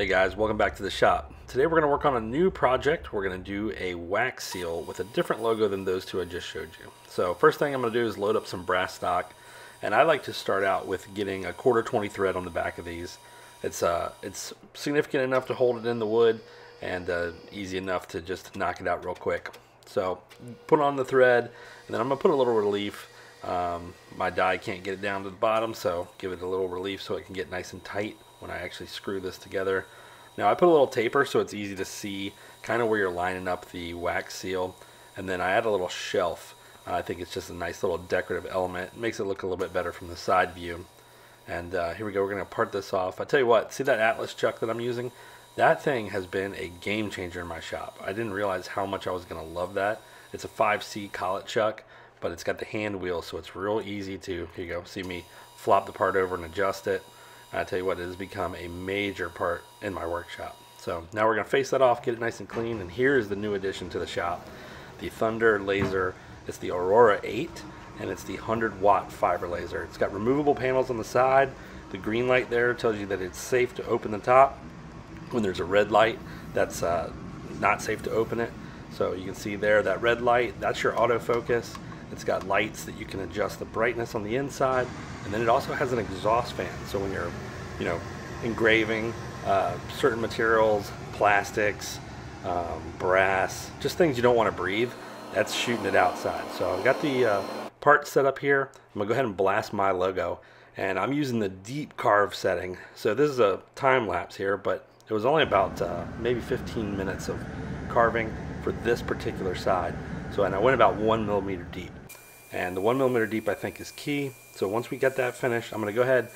Hey guys, welcome back to the shop. Today we're going to work on a new project. We're going to do a wax seal with a different logo than those two I just showed you. So first thing I'm going to do is load up some brass stock. And I like to start out with getting a quarter 20 thread on the back of these. It's, uh, it's significant enough to hold it in the wood and uh, easy enough to just knock it out real quick. So put on the thread and then I'm going to put a little relief. Um, my die can't get it down to the bottom so give it a little relief so it can get nice and tight when I actually screw this together. Now I put a little taper so it's easy to see kind of where you're lining up the wax seal and then I add a little shelf. Uh, I think it's just a nice little decorative element. It makes it look a little bit better from the side view. And uh, here we go, we're going to part this off. I tell you what, see that Atlas chuck that I'm using? That thing has been a game changer in my shop. I didn't realize how much I was going to love that. It's a 5C collet chuck, but it's got the hand wheel, so it's real easy to, here you go, see me flop the part over and adjust it. I tell you what, it has become a major part in my workshop. So now we're going to face that off, get it nice and clean, and here is the new addition to the shop. The Thunder Laser, it's the Aurora 8, and it's the 100 watt fiber laser. It's got removable panels on the side. The green light there tells you that it's safe to open the top. When there's a red light, that's uh, not safe to open it. So you can see there that red light, that's your autofocus. It's got lights that you can adjust the brightness on the inside, and then it also has an exhaust fan. So when you're, you know, engraving uh, certain materials, plastics, um, brass, just things you don't want to breathe, that's shooting it outside. So I've got the uh, part set up here. I'm gonna go ahead and blast my logo, and I'm using the deep carve setting. So this is a time lapse here, but it was only about uh, maybe 15 minutes of carving for this particular side. So and I went about one millimeter deep. And the one millimeter deep I think is key. So once we get that finished, I'm gonna go ahead.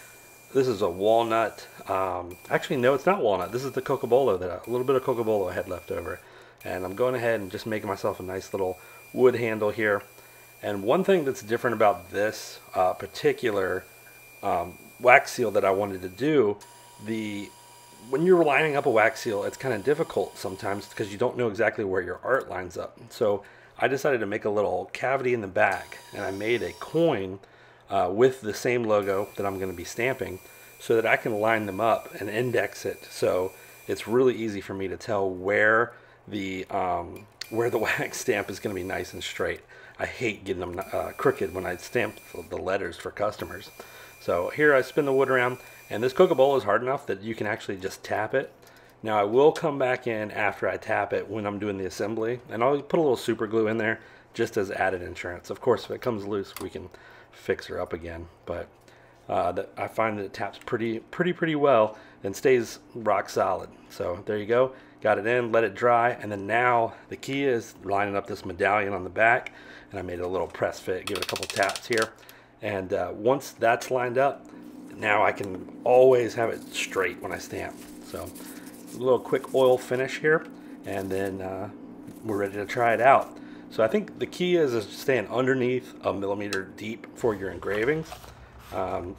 This is a walnut. Um, actually, no, it's not walnut. This is the cocobolo that a little bit of cocobolo I had left over. And I'm going ahead and just making myself a nice little wood handle here. And one thing that's different about this uh, particular um, wax seal that I wanted to do, the when you're lining up a wax seal, it's kind of difficult sometimes because you don't know exactly where your art lines up. So I decided to make a little cavity in the back and I made a coin uh, with the same logo that I'm going to be stamping so that I can line them up and index it so it's really easy for me to tell where the um, where the wax stamp is going to be nice and straight. I hate getting them uh, crooked when I stamp the letters for customers. So here I spin the wood around and this Cocobolo is hard enough that you can actually just tap it now I will come back in after I tap it when I'm doing the assembly and I'll put a little super glue in there just as added insurance. Of course if it comes loose we can fix her up again but uh, that I find that it taps pretty pretty pretty well and stays rock solid. So there you go. Got it in, let it dry, and then now the key is lining up this medallion on the back and I made a little press fit, give it a couple taps here. And uh, once that's lined up, now I can always have it straight when I stamp. So little quick oil finish here and then uh, we're ready to try it out. So I think the key is, is staying underneath a millimeter deep for your engravings. Um,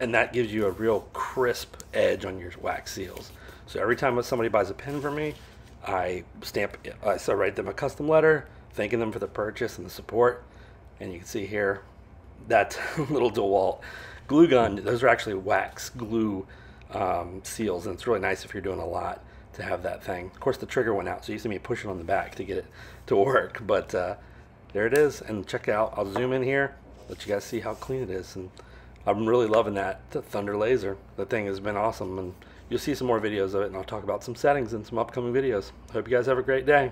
and that gives you a real crisp edge on your wax seals. So every time somebody buys a pen from me, I stamp, I so write them a custom letter, thanking them for the purchase and the support. And you can see here that little DeWalt glue gun, those are actually wax glue um, seals, and it's really nice if you're doing a lot to have that thing. Of course, the trigger went out, so you see me pushing on the back to get it to work, but uh, there it is, and check out, I'll zoom in here, let you guys see how clean it is, and I'm really loving that Thunder Laser. The thing has been awesome, and you'll see some more videos of it, and I'll talk about some settings in some upcoming videos. Hope you guys have a great day.